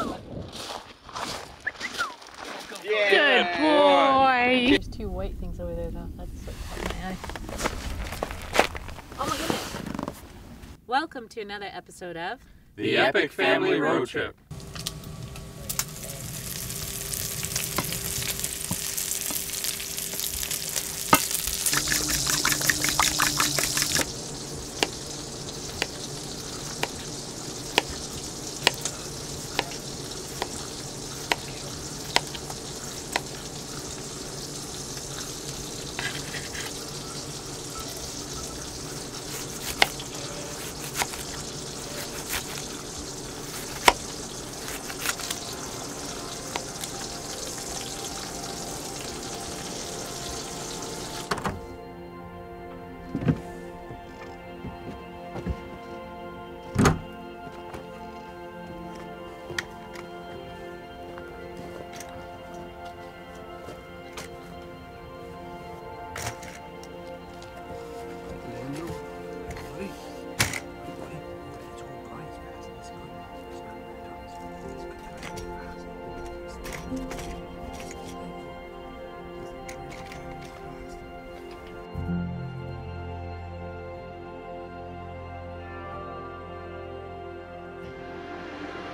Good boy. There's two white things over there though. That's what caught my eye. Oh my goodness. Welcome to another episode of The Epic Family Road Trip.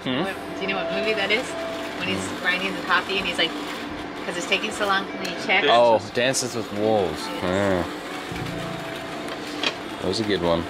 What- do you know what movie that is? When he's grinding the coffee and he's like, because it's taking so long for me to check. Oh. Dances with Wolves. Ah. That was a good one.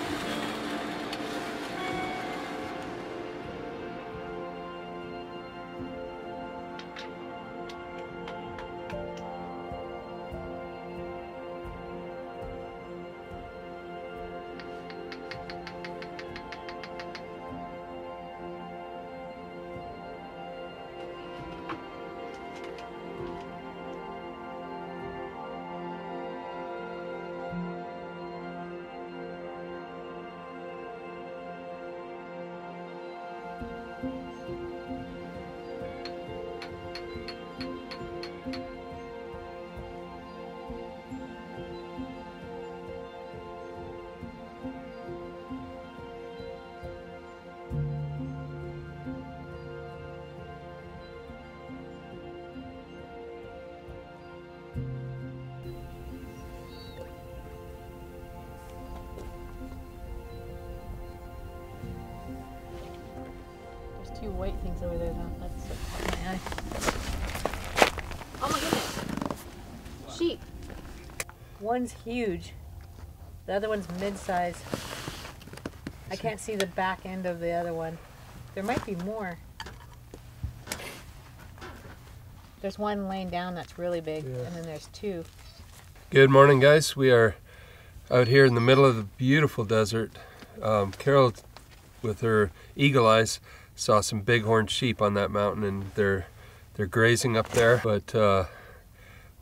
Two white things over there though. That's what caught my eye. Oh my goodness. Sheep. One's huge. The other one's mid-size. I can't see the back end of the other one. There might be more. There's one laying down that's really big, and then there's two. Good morning, guys. We are out here in the middle of the beautiful desert. Um, Carol, with her eagle eyes, saw some bighorn sheep on that mountain, and they're they're grazing up there. But uh,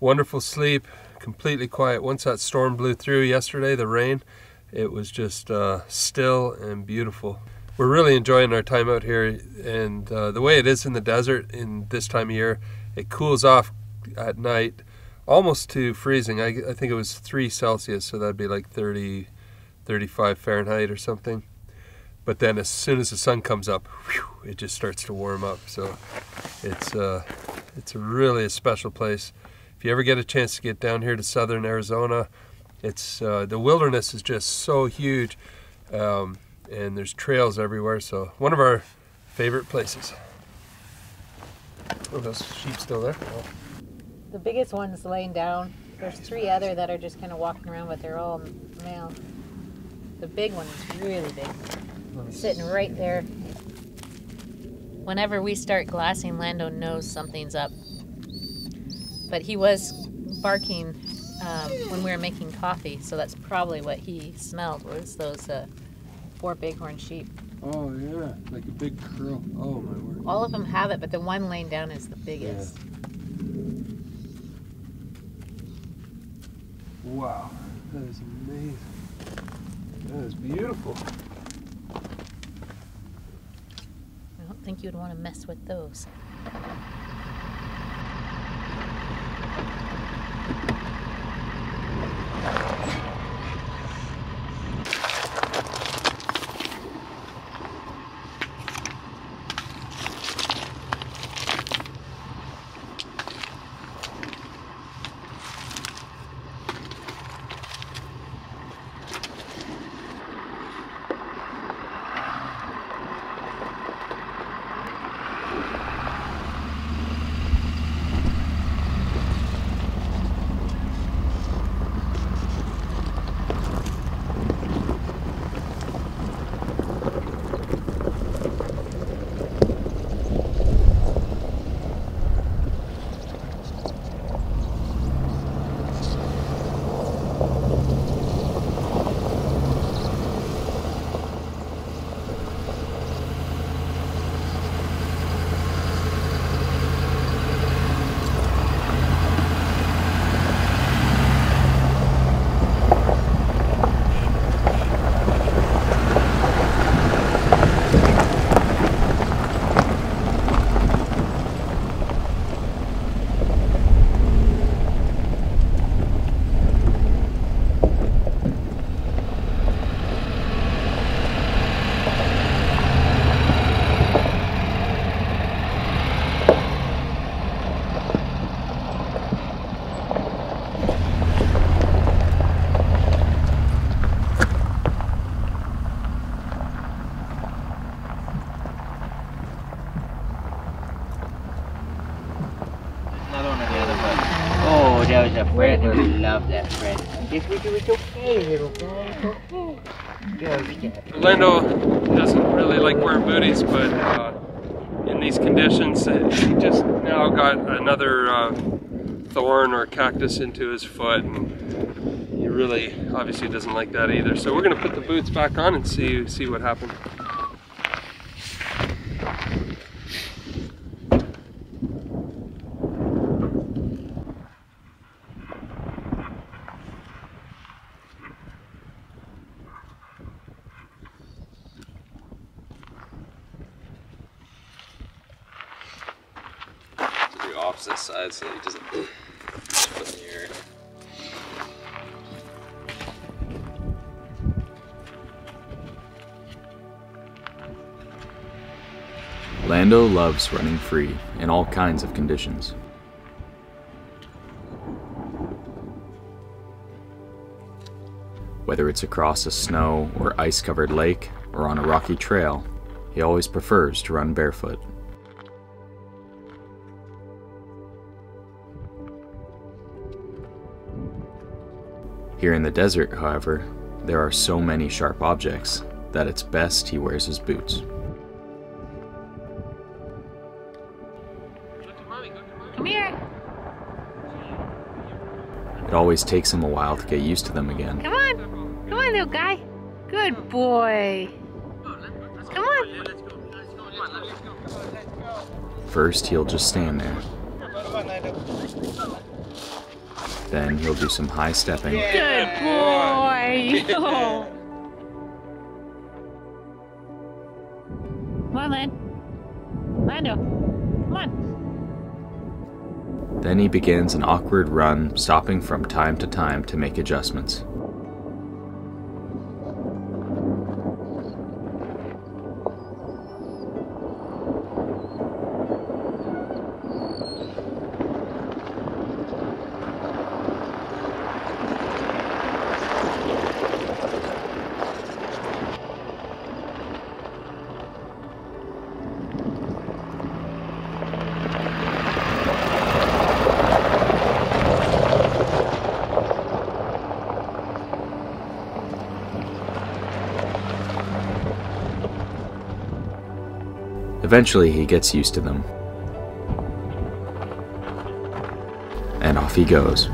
wonderful sleep, completely quiet. Once that storm blew through yesterday, the rain, it was just uh, still and beautiful. We're really enjoying our time out here, and uh, the way it is in the desert in this time of year, it cools off at night almost to freezing. I, I think it was 3 Celsius, so that'd be like 30, 35 Fahrenheit or something. But then as soon as the sun comes up, whew, it just starts to warm up. So it's, uh, it's really a special place. If you ever get a chance to get down here to southern Arizona, it's uh, the wilderness is just so huge, um, and there's trails everywhere. So one of our favorite places. Oh, those sheep still there? Oh. The biggest one's laying down. There's three other that are just kind of walking around, but they're all male. The big one is really big, sitting right there. Whenever we start glassing, Lando knows something's up. But he was barking um, when we were making coffee, so that's probably what he smelled was those uh, four bighorn sheep. Oh yeah, like a big curl. Oh my word. All of them have it, but the one laying down is the biggest. Wow, that is amazing. That is beautiful. I don't think you'd want to mess with those. That was a friend. We love that friend. Yes, we do. It's okay, little doesn't really like wearing booties, but uh, in these conditions, he just now got another uh, thorn or cactus into his foot, and he really obviously doesn't like that either. So we're gonna put the boots back on and see see what happens. Running free in all kinds of conditions. Whether it's across a snow or ice covered lake or on a rocky trail, he always prefers to run barefoot. Here in the desert, however, there are so many sharp objects that it's best he wears his boots. It always takes him a while to get used to them again. Come on. Come on, little guy. Good boy. Come on. First, he'll just stand there. Then he'll do some high stepping, Good boy. Come on, Lando. Come on. Then he begins an awkward run, stopping from time to time to make adjustments. Eventually, he gets used to them. And off he goes.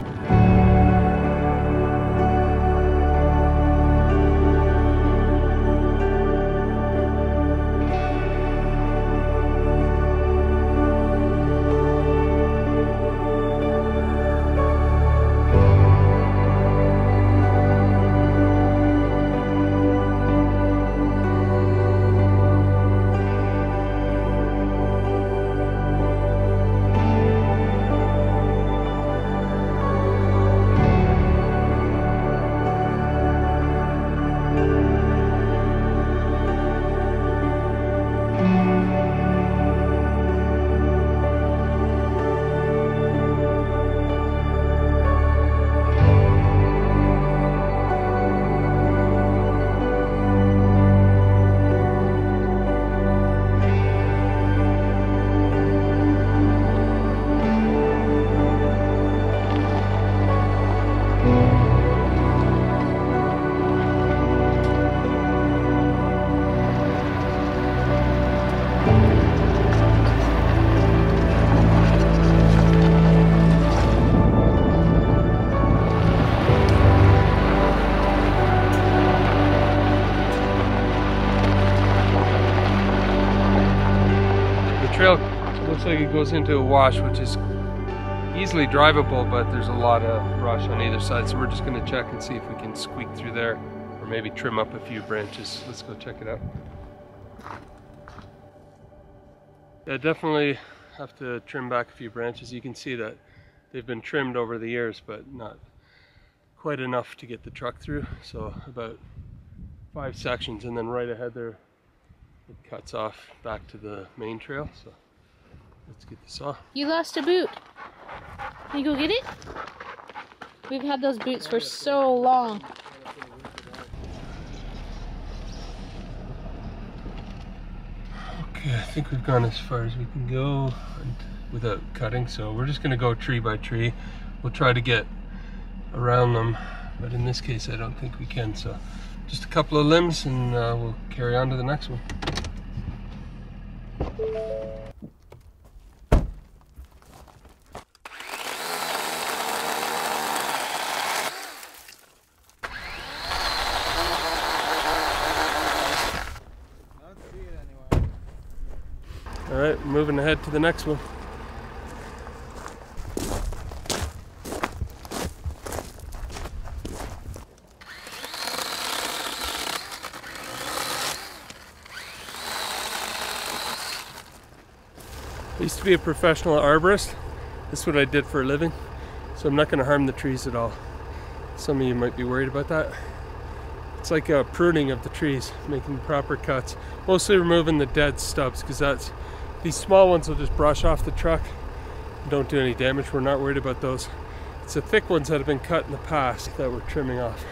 Goes into a wash, which is easily drivable, but there's a lot of brush on either side. So we're just going to check and see if we can squeak through there, or maybe trim up a few branches. Let's go check it out. Yeah, definitely have to trim back a few branches. You can see that they've been trimmed over the years, but not quite enough to get the truck through. So about five sections, and then right ahead there it cuts off back to the main trail. So let's get the saw. You lost a boot. Can you go get it? We've had those boots for so long. Okay, I think we've gone as far as we can go without cutting. So we're just gonna go tree by tree. we'll try to get around them. But in this case, I don't think we can. So just a couple of limbs and uh, we'll carry on to the next one. To the next one. I used to be a professional arborist. This is what I did for a living. So I'm not going to harm the trees at all. Some of you might be worried about that. It's like a pruning of the trees, making proper cuts. Mostly removing the dead stubs because that's these small ones will just brush off the truck. Don't do any damage. We're not worried about those. It's the thick ones that have been cut in the past that we're trimming off.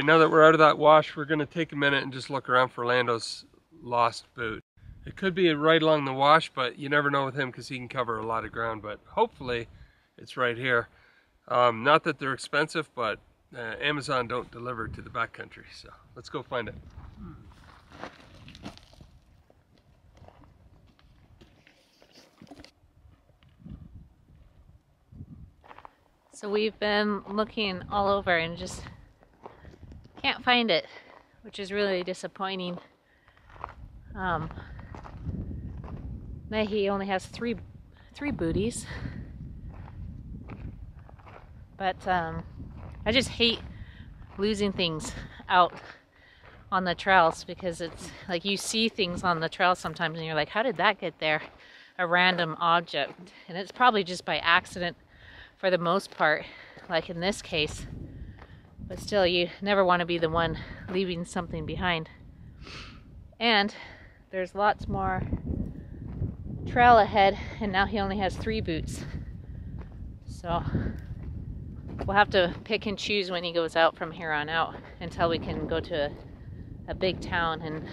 Right, now that we're out of that wash, we're gonna take a minute and just look around for Lando's lost boot. It could be right along the wash, but you never know with him because he can cover a lot of ground, but hopefully it's right here. Um, not that they're expensive, but uh, Amazon don't deliver to the backcountry, so let's go find it. So we've been looking all over and just can't find it, which is really disappointing. Um, Mehi only has three three booties, but um, I just hate losing things out on the trails because it's like you see things on the trail sometimes and you're like, how did that get there? A random object, and it's probably just by accident for the most part, like in this case. But still, you never want to be the one leaving something behind. And there's lots more trail ahead, and now he only has three boots. So we'll have to pick and choose when he goes out from here on out until we can go to a, a big town and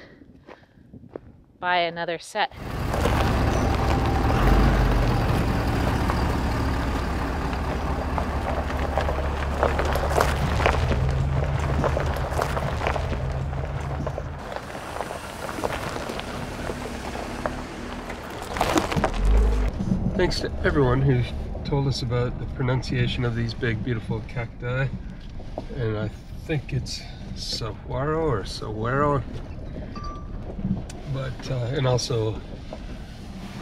buy another set. Thanks to everyone who told us about the pronunciation of these big, beautiful cacti. And I think it's saguaro or saguaro. But, uh, and also,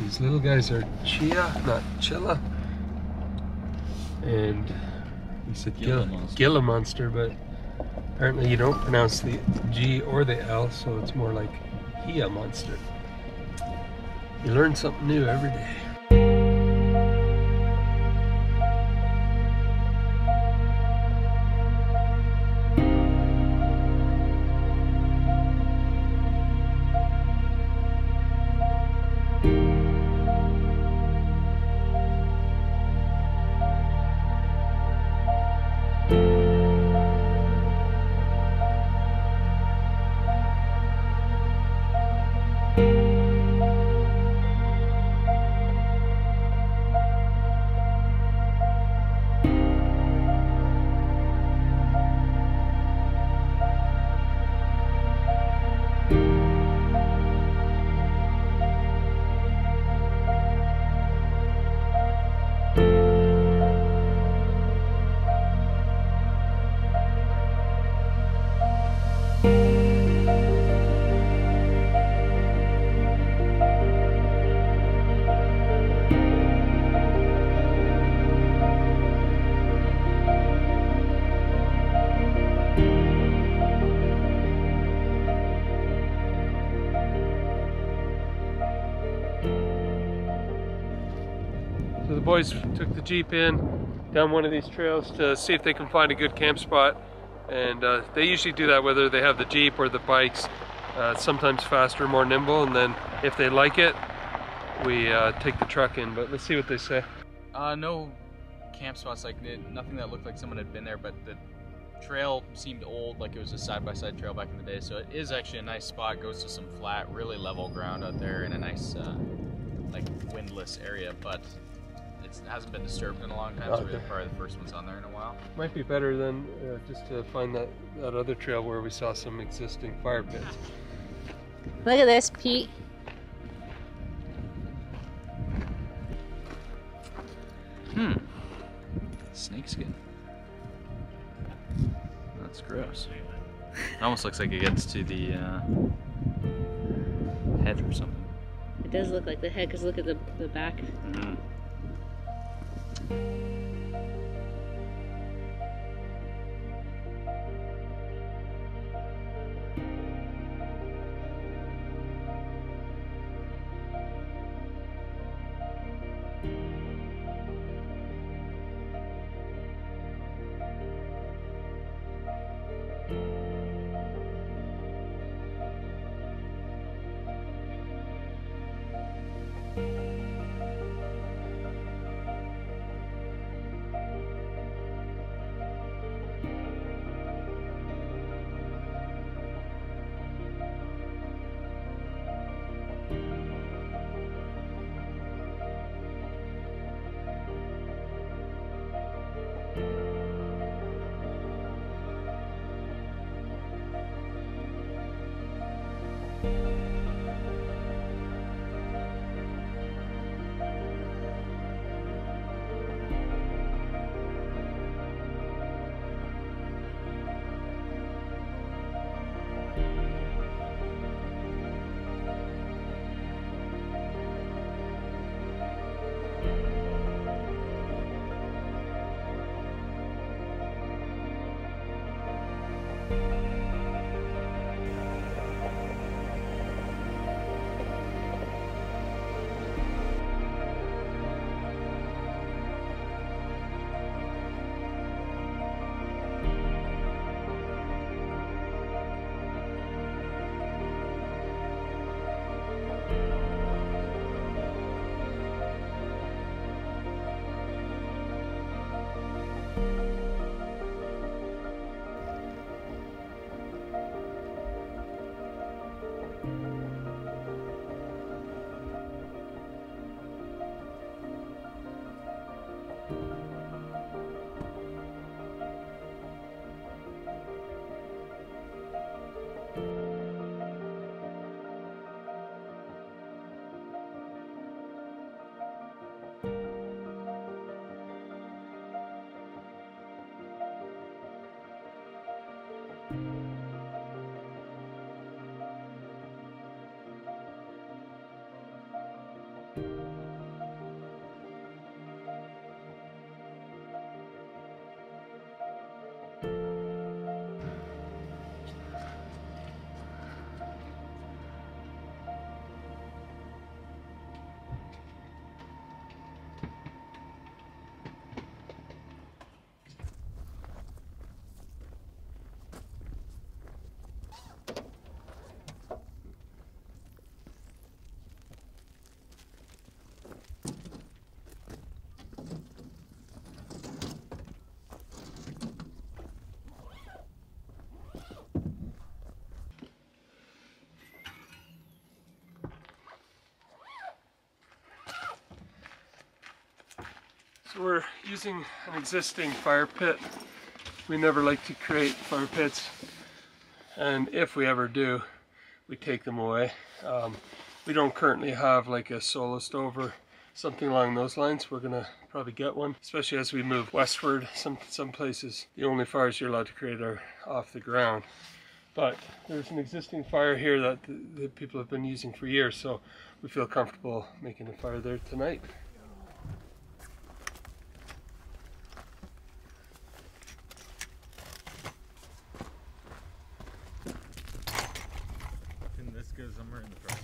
these little guys are chia, not chilla. And we said Gila, Gila monster, but apparently you don't pronounce the G or the L, so it's more like Hia monster. You learn something new every day. Took the Jeep in down one of these trails to see if they can find a good camp spot. And uh, they usually do that whether they have the Jeep or the bikes. Uh, sometimes faster, more nimble, and then if they like it, we uh, take the truck in. But let's see what they say. Uh, no camp spots, like nothing that looked like someone had been there, but the trail seemed old, like it was a side-by-side trail back in the day. So it is actually a nice spot. Goes to some flat, really level ground out there in a nice, uh, like windless area, but it's, it hasn't been disturbed in a long time. So Okay. we're probably the first ones on there in a while. Might be better than uh, just to find that, that other trail where we saw some existing fire pits. Look at this, Pete. Hmm. Snakeskin. That's gross. It Almost looks like it gets to the uh, head or something. It does look like the head, because look at the, the back. Mhm. So we're using an existing fire pit. We never like to create fire pits, and if we ever do, we take them away. Um, we don't currently have like a solo stove or something along those lines. We're gonna probably get one, especially as we move westward. Some some places the only fires you're allowed to create are off the ground. But there's an existing fire here that the, the people have been using for years, so we feel comfortable making a fire there tonight. Can this go somewhere in the truck?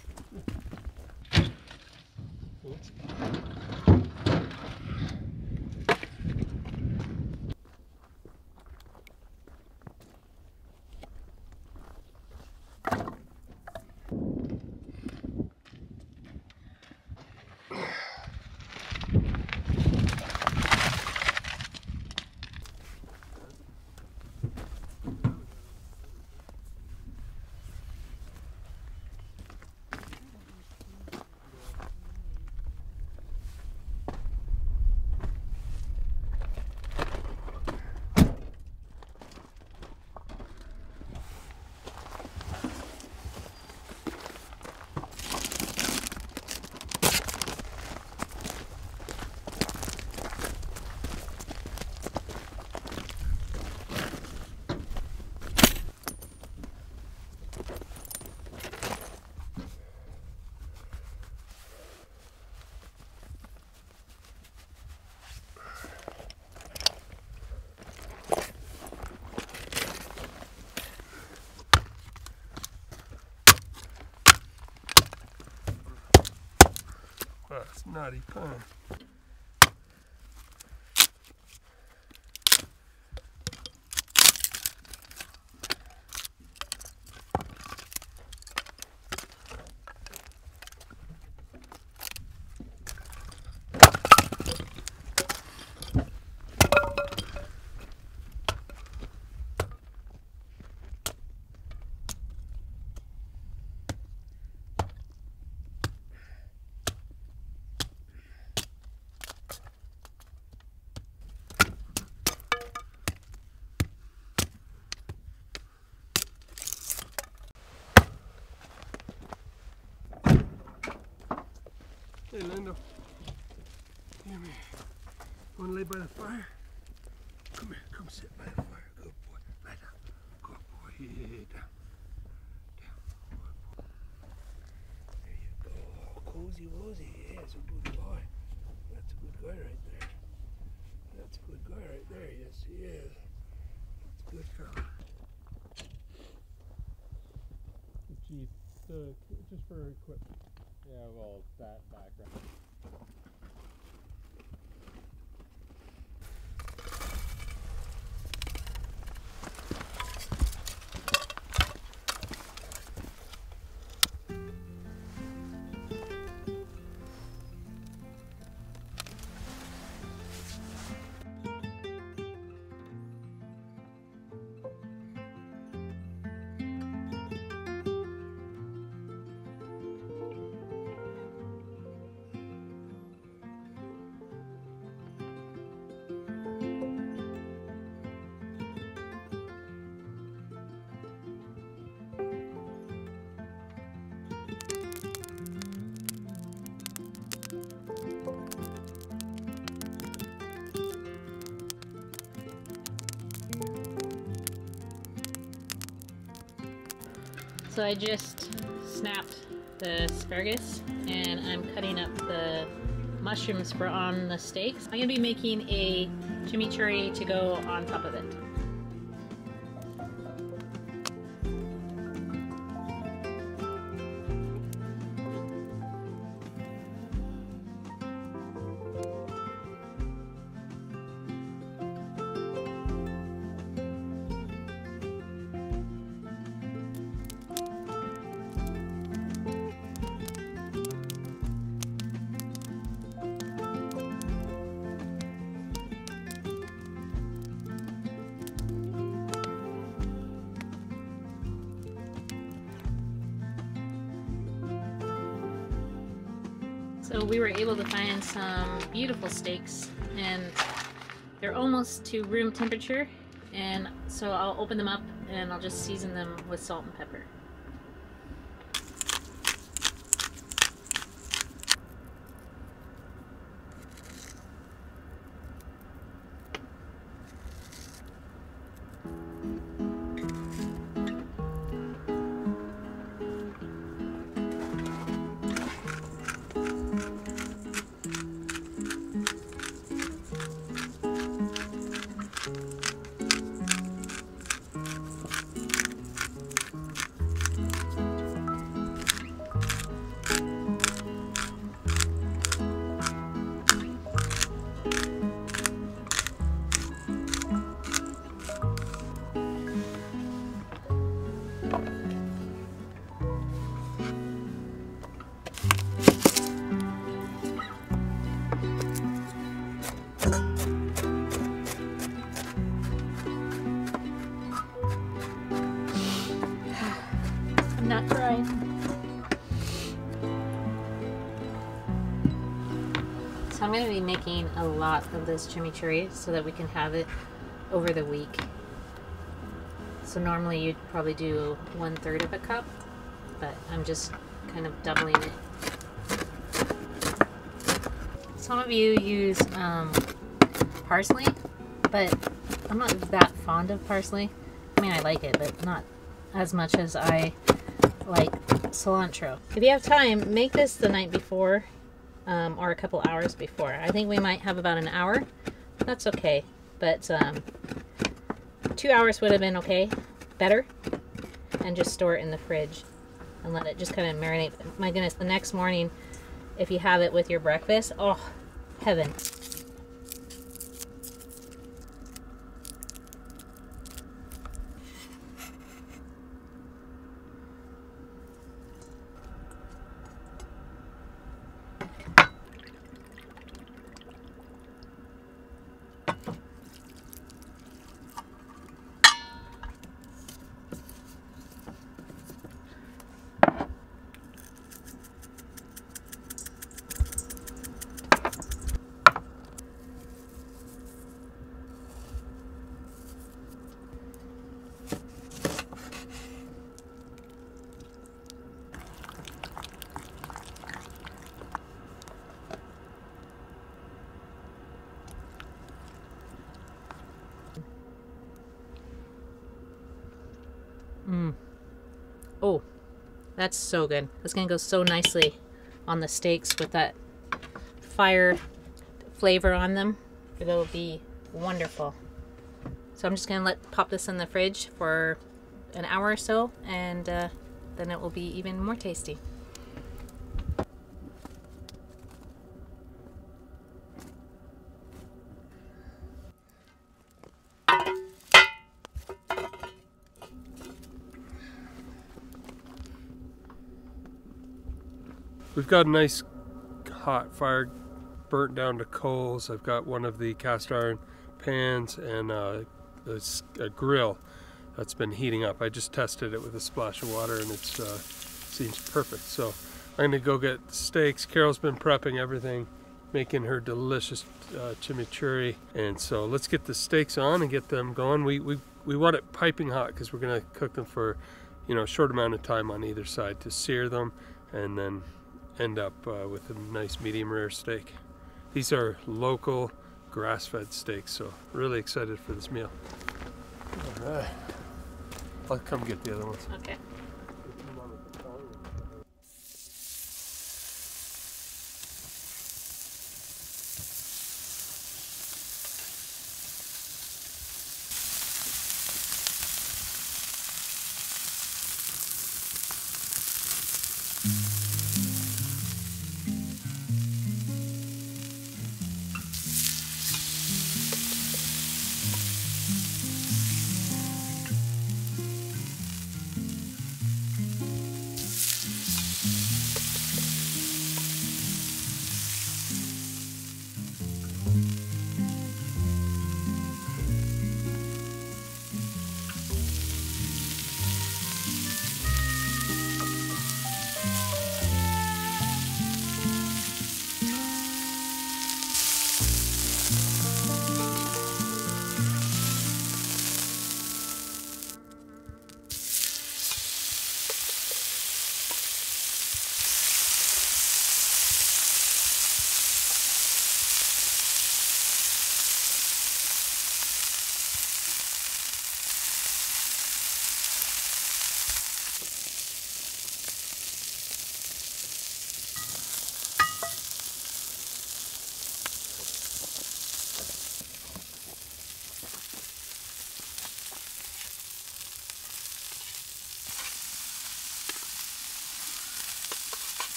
Naughty pun. Come here. Want to lay by the fire? Come here. Come sit by the fire. Good boy. Lie down. Good boy. Yeah, down. Down. Good boy. There you go. Cozy wozy. Yeah, that's a good boy. That's a good guy right there. That's a good guy right there. Yes, he is. That's a good fella. Chief, uh, just for equipment. Yeah, well, that background. So I just snapped the asparagus and I'm cutting up the mushrooms for on the steaks. I'm gonna be making a chimichurri to go on top of it. They're almost to room temperature and so I'll open them up and I'll just season them with salt and pepper. I'm going to be making a lot of this chimichurri so that we can have it over the week. So normally you'd probably do one third of a cup, but I'm just kind of doubling it. Some of you use um, parsley, but I'm not that fond of parsley. I mean, I like it, but not as much as I like cilantro. If you have time, make this the night before um, or a couple hours before. I think we might have about an hour. That's okay, but um, two hours would have been okay, better, and just store it in the fridge and let it just kind of marinate. My goodness, the next morning if you have it with your breakfast. Oh, heaven. Mm. Oh, that's so good. That's gonna go so nicely on the steaks with that fire flavor on them. It'll be wonderful. So I'm just gonna let pop this in the fridge for an hour or so, and uh, then it will be even more tasty. Got a nice hot fire burnt down to coals. I've got one of the cast iron pans and a a, s- a grill that's been heating up. I just tested it with a splash of water and it uh, seems perfect. So I'm gonna go get steaks. Carol's been prepping everything, making her delicious uh, chimichurri. And so let's get the steaks on and get them going. We we, we want it piping hot because we're gonna cook them for you know a short amount of time on either side to sear them and then end up uh, with a nice medium rare steak. These are local grass-fed steaks, so really excited for this meal. All right, I'll come get the other ones. Okay.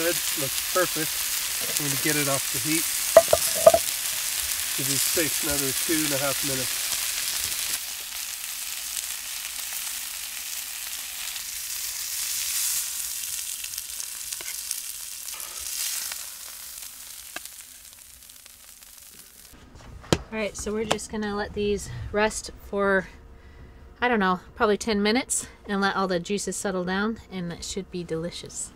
Veg looks perfect. I'm gonna get it off the heat. Give these steaks another two and a half minutes. All right, so we're just gonna let these rest for, I don't know, probably 10 minutes and let all the juices settle down and that should be delicious.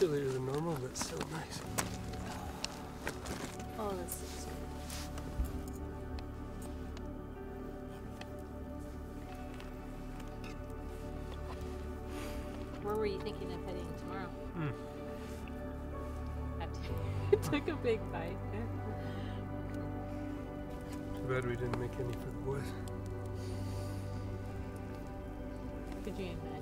chillier than normal, but still nice. Where were you thinking of heading tomorrow? Hmm. I took a big bite. Too bad we didn't make any for the boys. Could you imagine?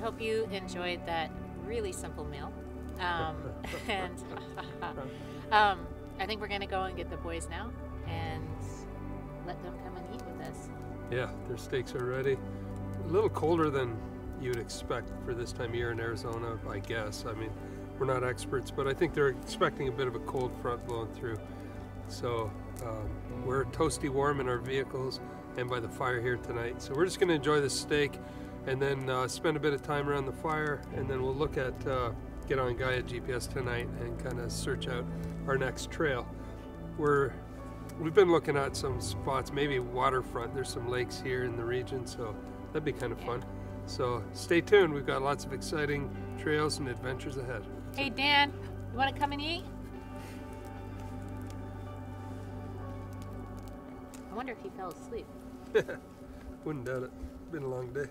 Hope you enjoyed that really simple meal. Um, and um, I think we're going to go and get the boys now and let them come and eat with us. Yeah, their steaks are ready. A little colder than you'd expect for this time of year in Arizona, I guess. I mean, we're not experts, but I think they're expecting a bit of a cold front blowing through. So um, we're toasty warm in our vehicles and by the fire here tonight. So we're just going to enjoy the steak and then uh, spend a bit of time around the fire, and then we'll look at uh, get on Gaia GPS tonight and kind of search out our next trail. We're we've been looking at some spots, maybe waterfront. There's some lakes here in the region, so that'd be kind of fun. So stay tuned. We've got lots of exciting trails and adventures ahead. Hey, Dan, you want to come and eat? I wonder if he fell asleep. Wouldn't doubt it. Been a long day.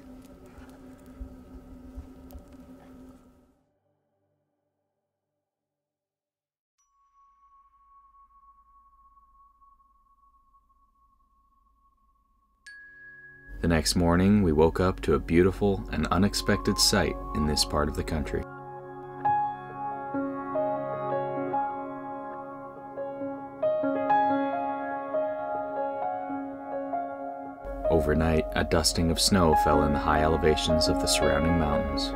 Next morning, we woke up to a beautiful and unexpected sight in this part of the country. Overnight, a dusting of snow fell in the high elevations of the surrounding mountains.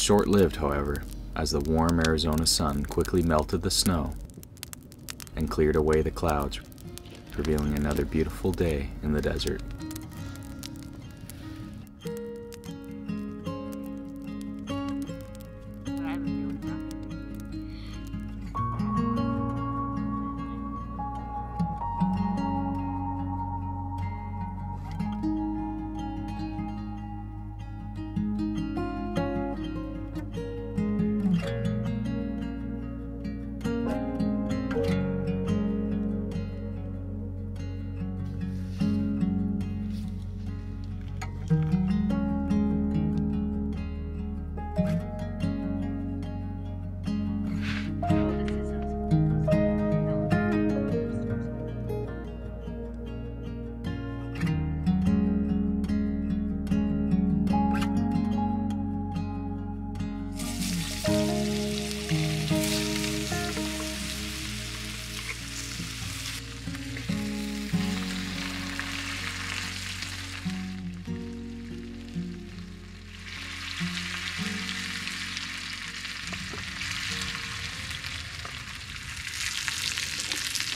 Was short lived, however, as the warm Arizona sun quickly melted the snow and cleared away the clouds, revealing another beautiful day in the desert.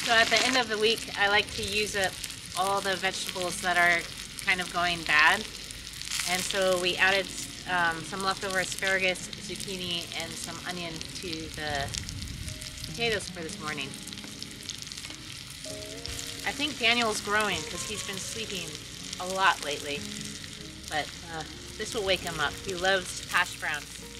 So at the end of the week, I like to use up all the vegetables that are kind of going bad. And so we added um, some leftover asparagus, zucchini, and some onion to the potatoes for this morning. I think Daniel's growing because he's been sleeping a lot lately. But uh, this will wake him up. He loves hash browns.